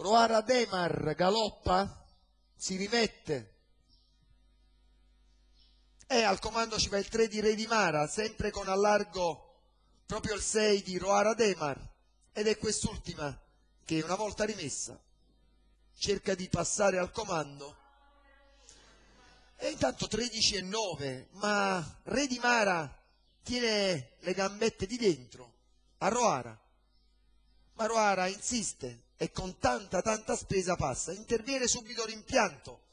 Roara Demar galoppa, si rimette. E al comando ci va il 3 di Re di Mara, sempre con a largo proprio il 6 di Roara Demar ed è quest'ultima che una volta rimessa cerca di passare al comando. E intanto 13 e 9 ma Re di Mara tiene le gambette di dentro a Roara. Ma Roara insiste e con tanta tanta spesa passa. Interviene subito l'impianto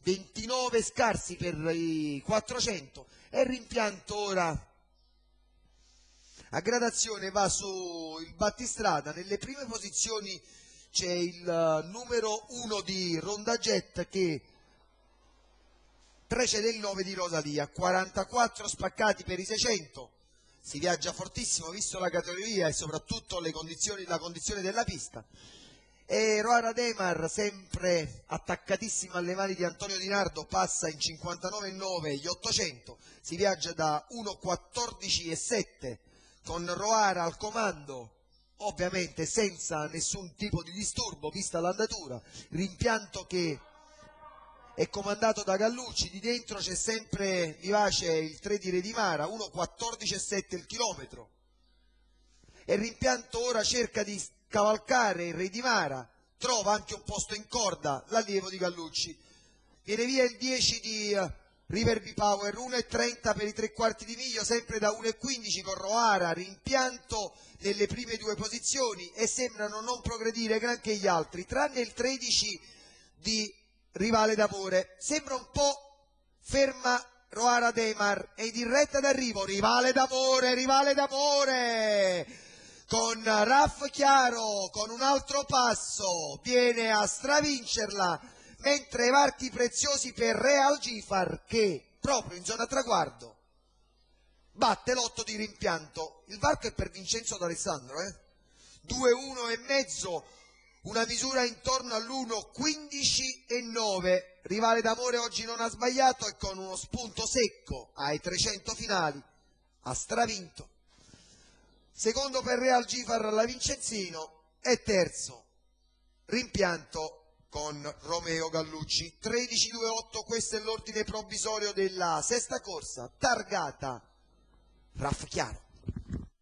29 scarsi per i 400 e rimpianto ora. A gradazione va sul battistrada. Nelle prime posizioni c'è il eh, numero 1 di Ronda Jet che precede il 9 di Rosalia. 44 spaccati per i 600 si viaggia fortissimo visto la categoria e soprattutto condizioni, la condizione della pista e Roara Demar sempre attaccatissima alle mani di Antonio Di Nardo passa in 59,9 gli 800 si viaggia da 1,14,7 con Roara al comando ovviamente senza nessun tipo di disturbo vista l'andatura, rimpianto che è comandato da Gallucci, di dentro c'è sempre vivace il 3 di Redimara, 1,14,7 il chilometro. E rimpianto ora cerca di cavalcare il Redimara, trova anche un posto in corda l'allievo di Gallucci, viene via il 10 di eh, River B-Power 1,30 per i tre quarti di miglio, sempre da 1,15 con Roara, rimpianto nelle prime due posizioni e sembrano non progredire granché gli altri, tranne il 13 di Rivale d'Amore. Sembra un po' ferma Roara Demar e in retta d'arrivo Rivale d'Amore, Rivale d'Amore! Con Raff Chiaro, con un altro passo, viene a stravincerla mentre varchi preziosi per Real Gifar che proprio in zona traguardo batte l'otto di rimpianto. Il varco è per Vincenzo D'Alessandro, eh? 2-1 e mezzo, una misura intorno all'1-15 e 9. Rivale d'amore oggi non ha sbagliato e con uno spunto secco ai 300 finali ha stravinto. Secondo per Real Gifar la Vincenzino e terzo rimpianto con Romeo Gallucci. 13-2-8, questo è l'ordine provvisorio della sesta corsa, targata Raff Chiaro.